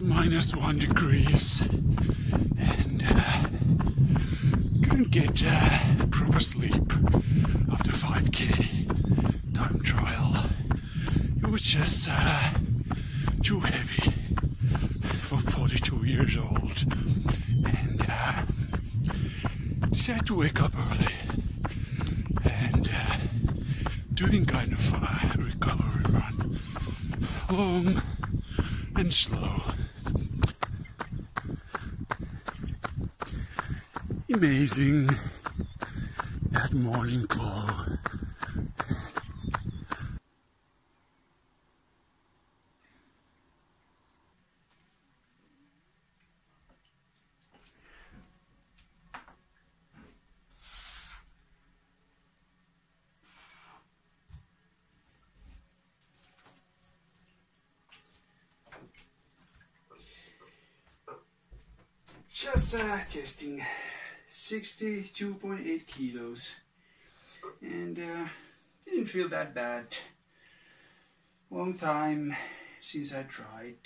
was minus one degrees and uh, couldn't get uh, proper sleep after 5k time trial. It was just uh, too heavy for 42 years old and uh, decided to wake up early and uh, doing kind of a recovery run long and slow. Amazing that morning call. Just uh, testing 62.8 kilos and uh, didn't feel that bad. Long time since I tried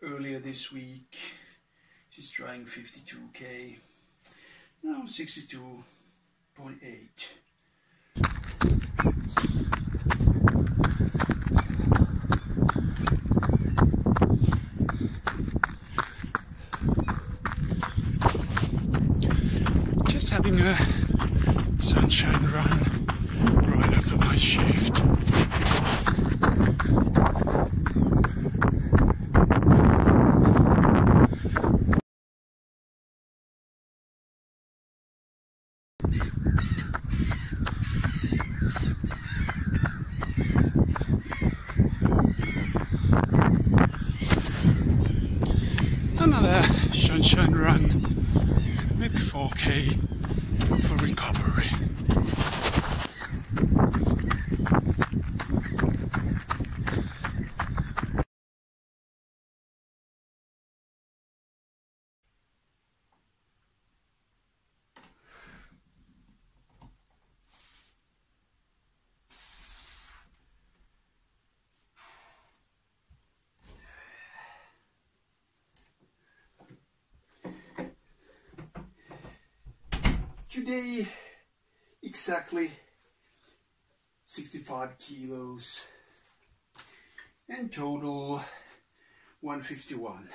earlier this week. She's trying 52k. Now 62.8. Just having a sunshine run right after my shift. Another sunshine run, maybe 4k for recovery. Today, exactly 65 kilos and total 151.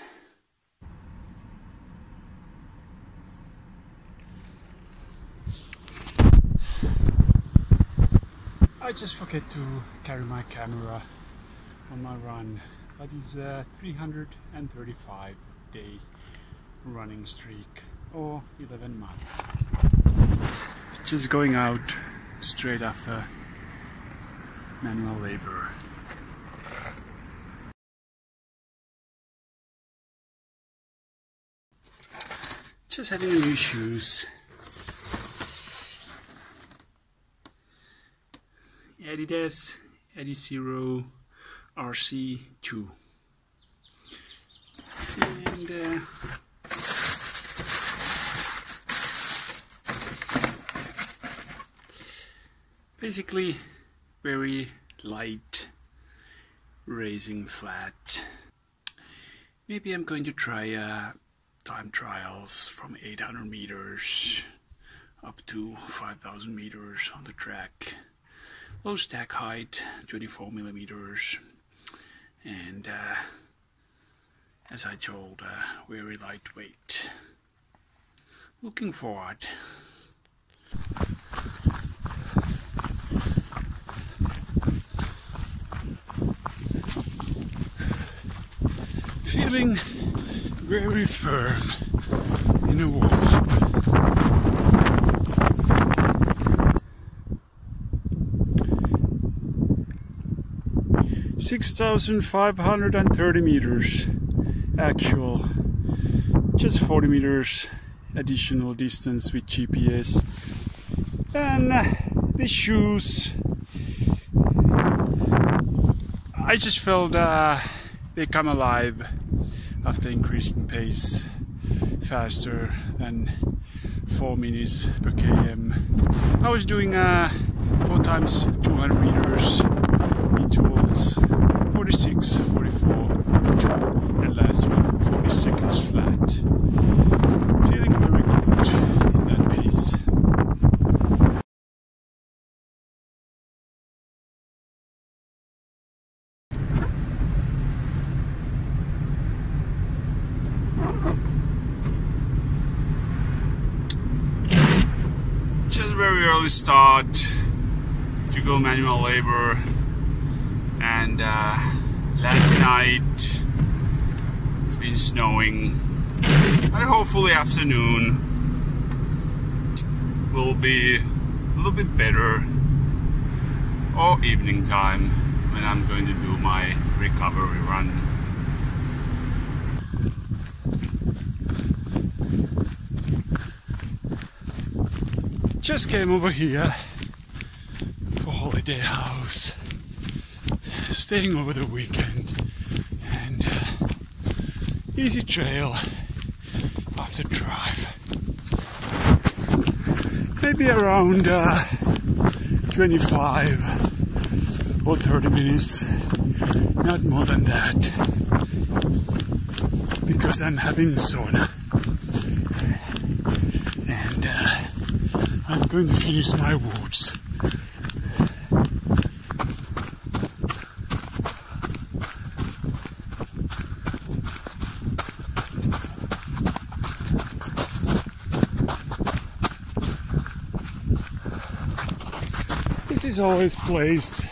I just forget to carry my camera on my run, but it's a 335 day running streak or 11 months. Just going out straight after manual labor. Just having new shoes. Adidas Adizero RC2. And uh, basically very light raising flat. Maybe I'm going to try uh, time trials from 800 meters up to 5000 meters on the track. Low stack height 24 millimeters. And uh, as I told uh, very lightweight. Looking forward feeling very firm. In a warm up. Six thousand five hundred and thirty meters. Actual, just 40 meters additional distance with GPS. And uh, the shoes, I just felt uh, they come alive after increasing pace faster than 4 minutes per km. I was doing uh, 4 times 200 meters intervals 46, 44, 42, and last one 40 seconds flat. Feeling very good in that pace. Just very early start to go manual labor and uh, last night it's been snowing. And hopefully afternoon will be a little bit better or evening time when I'm going to do my recovery run just came over here for holiday house staying over the weekend and uh, easy trail after drive. Maybe around uh, 25 or 30 minutes not more than that because I'm having sauna and uh, I'm going to finish my woods This is always place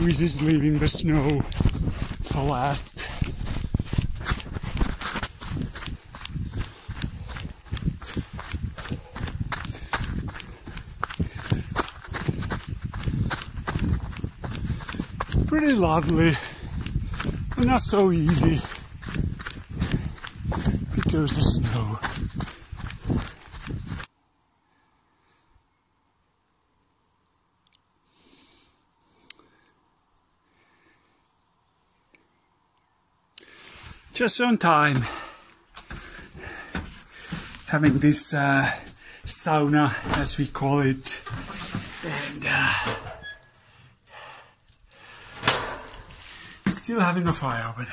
which leaving the snow for last. Pretty lovely, but not so easy because of snow. just on time having this uh, sauna as we call it and uh, still having a fire over there.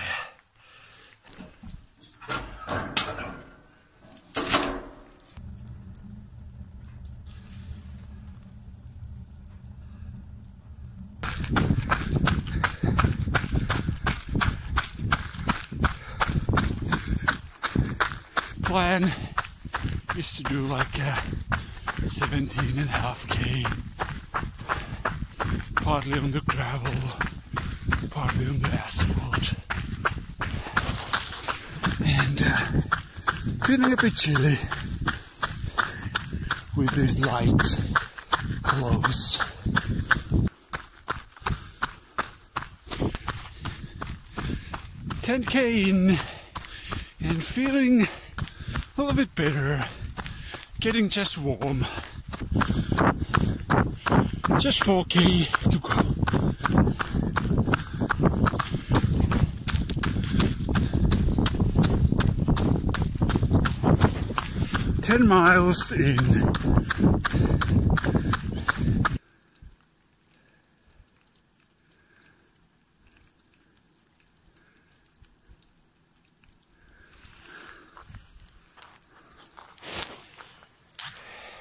Plan is to do like a 17 and a half k. Partly on the gravel the asphalt and uh, feeling a bit chilly with these light clothes 10k in and feeling a little bit better, getting just warm. Just 4k to go. Ten miles in.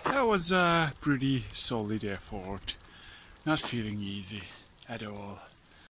That was a pretty solid effort. Not feeling easy at all.